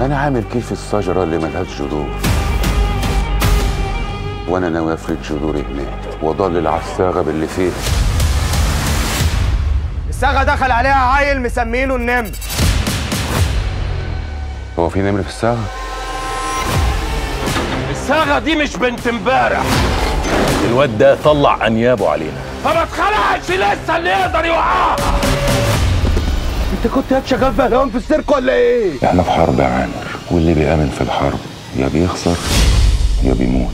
أنا عامل كيف الشجره اللي ملهاش جذور؟ وأنا ناوي أفرد جذوري هناك واضلل على الثغب اللي فيها. الصاغه دخل عليها عيل مسمينه النمر. هو في نمر في الثغب الصاغه دي مش بنت امبارح. الواد ده طلع أنيابه علينا. فما اتخلقش لسه اللي يقدر يوقعها. انت كنت هات شغال بهلوان في السيرك ولا إيه؟ إحنا في حرب يا عامر واللي بيآمن في الحرب يا بيخسر يا بيموت.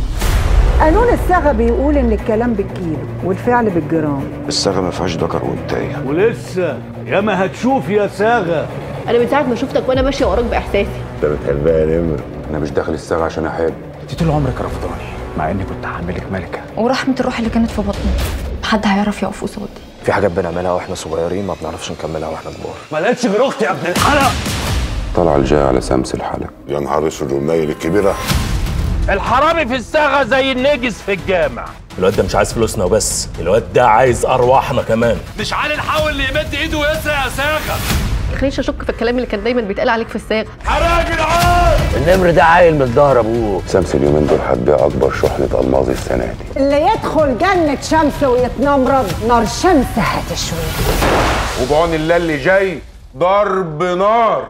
قانون الصاغه بيقول إن الكلام بالكيلو والفعل بالجرام. الصاغه ما فيهاش ذكر وانتايه ولسه ياما هتشوف يا ساغة. أنا من ساعة ما شفتك وأنا ماشية وراك بإحساسي. أنت بتحبها يا نمر؟ أنا مش داخل الثغب عشان أحب. أنت طول عمرك رفضاني مع إني كنت هعملك ملكة. ورحمة الروح اللي كانت في بطني. حد هيعرف يقف قصادي. في حاجات بنعملها وإحنا صغيرين ما بنعرفش نكملها وإحنا كبار. ما لقيتش غير أختي يا ابن الحلق طلع الجاي على سمس الحلق يا نهار أسود والنيل الكبيرة. الحرامي في الصاغه زي النجس في الجامع. الواد ده مش عايز فلوسنا وبس الواد ده عايز أرواحنا كمان. مش علي الحاول اللي يمد إيده ويسرق يا صاغه خلينيش أشك في الكلام اللي كان دايما بيتقال عليك في الصاغه حراج العار النمر ده عيل من ظهر ابوه. سمس اليومين دول هتبيع أكبر شحنة الماظي السنة دي. اللي يدخل جنة شمس ويتنمرض نار شمس هتشوي وبعون الله اللي جاي ضرب نار.